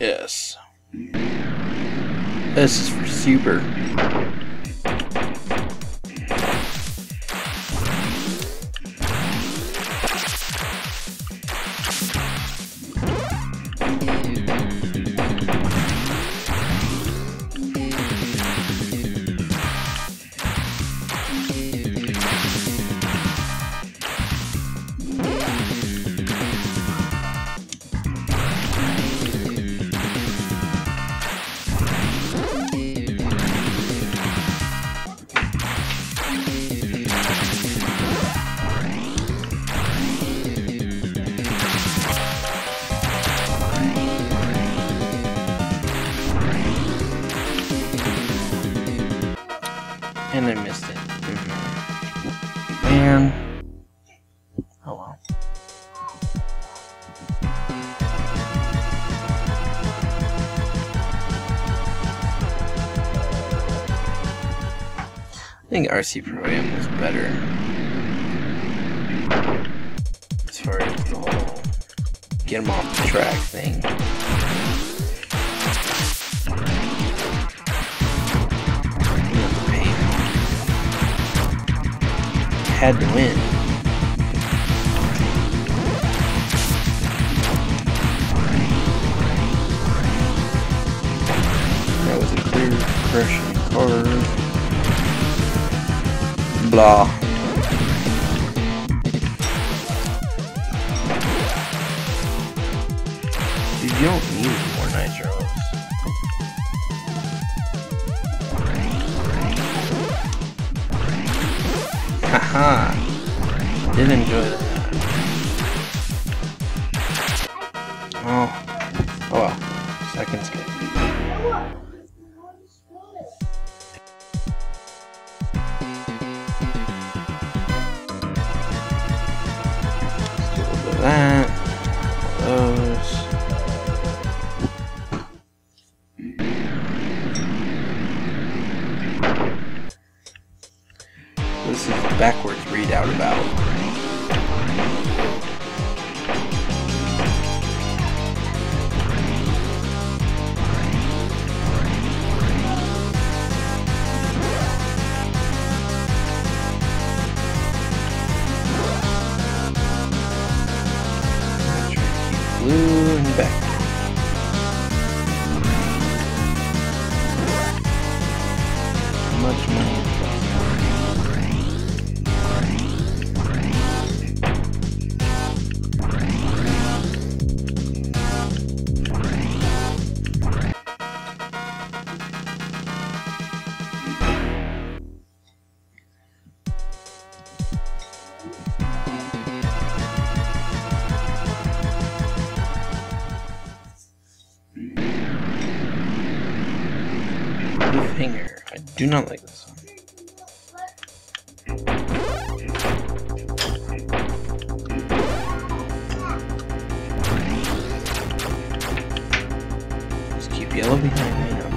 Yes. This is for super. Oh. I think RC Pro Am better. As far as the whole get them off the track thing. Had to win. Impression card. Blah. Dude, you don't need more nitros. Haha. Did enjoy that. Those. Do not like this one. Just keep yellow behind me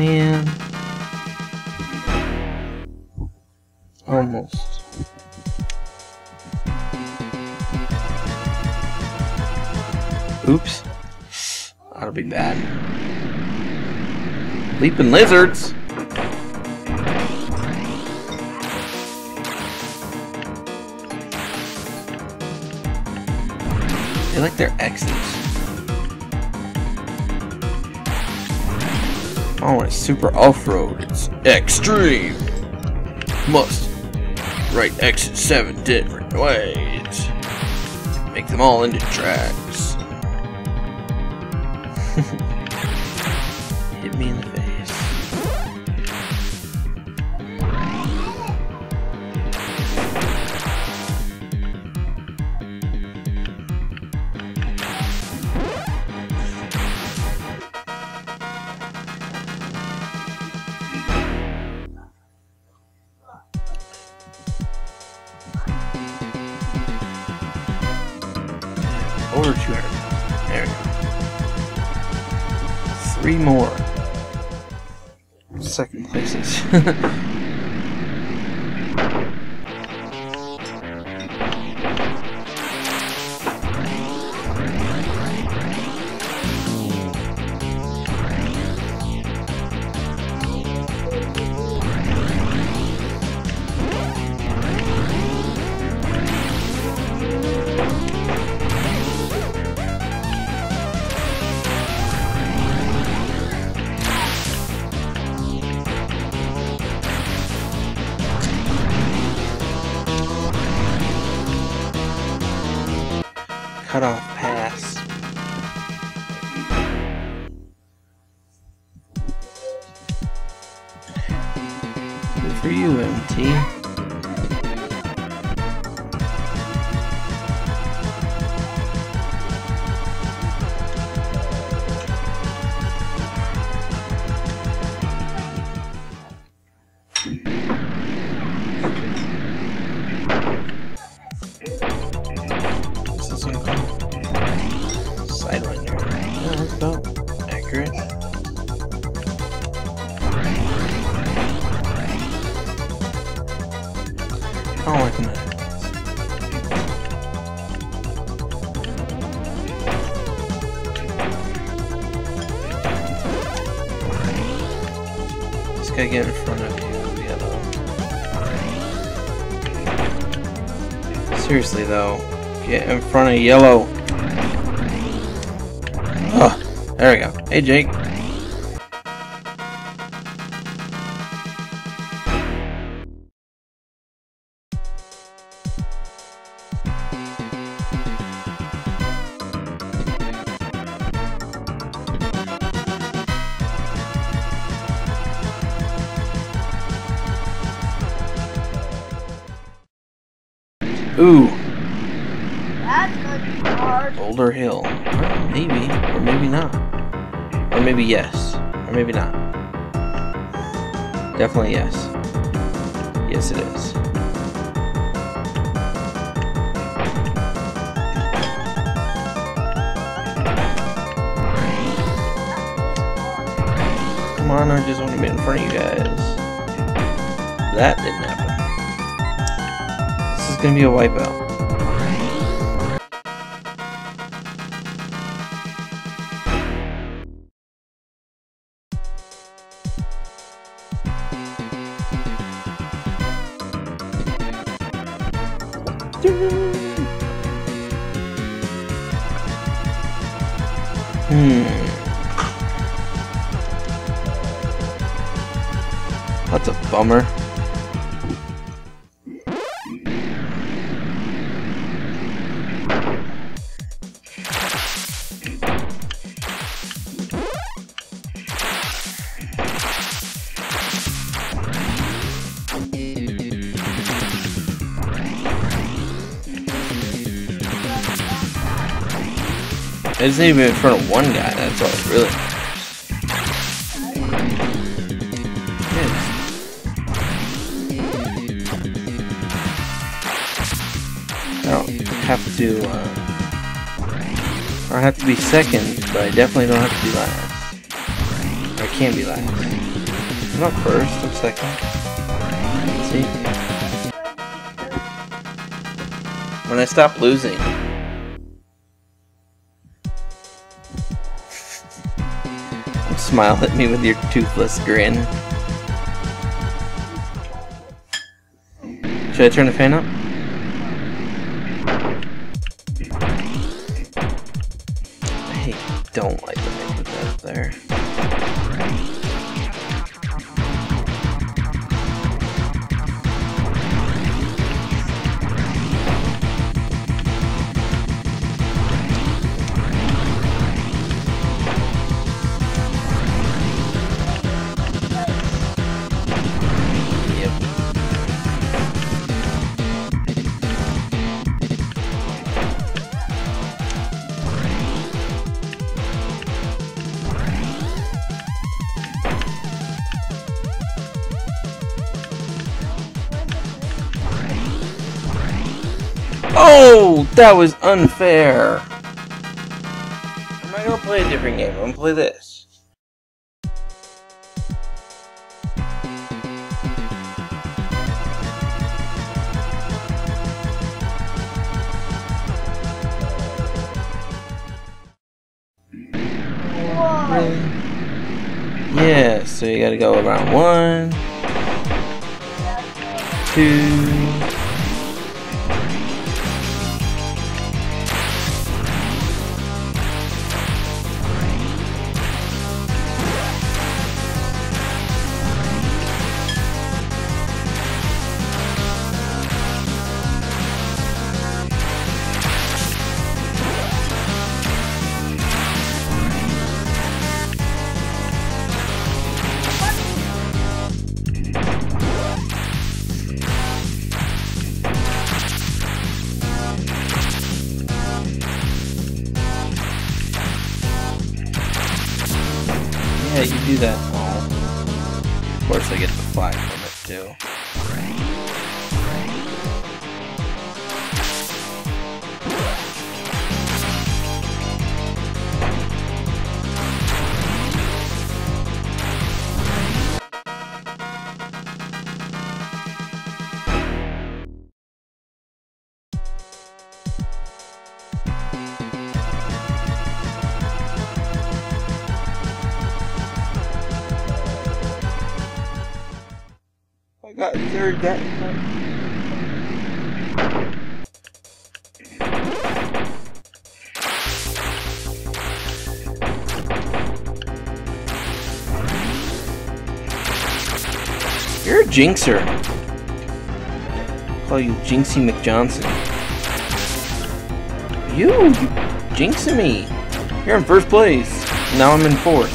Man. Almost. Oops. That'll be bad. Leaping lizards. They like their X's. Oh, it's super off-road. It's extreme. Must write exit seven different ways. Make them all into tracks. Hit me in the face. 200. There we go. Three more. Second places. for you, MT. What's this one called? Sidewinder. Yeah, that's about accurate. I don't like that. This guy get in front of you, yellow. Seriously though, get in front of yellow. Ugh, there we go. Hey Jake. Ooh, That's gonna be hard. Boulder Hill. Maybe, or maybe not. Or maybe yes, or maybe not. Definitely yes. Yes, it is. Come on, I just want to be in front of you guys. That didn't happen. Gonna be a wipeout. Hmm. That's a bummer. I just need to be in front of one guy, that's all really. I don't have to, uh, I have to be second, but I definitely don't have to be last. I can't be last. I'm not first, I'm second. See? When I stop losing. Smile at me with your toothless grin. Should I turn the fan up? Oh, that was unfair. I'm gonna play a different game. I'm gonna play this. Yeah, so you gotta go around one, two. That. Oh. Of course I get the flag from it too. Third that. You're a jinxer. Call you Jinxie McJohnson. You, you jinxing me. You're in first place. Now I'm in fourth.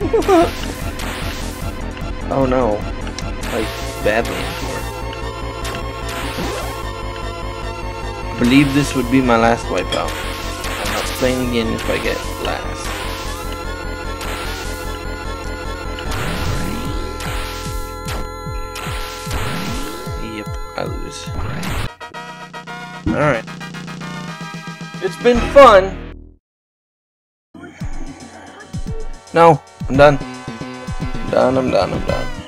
oh no. Like, in fourth. Believe this would be my last wipeout. I'm not playing again if I get last. Yep, I lose. Alright. It's been fun! No, I'm done. I'm done, I'm done, I'm done.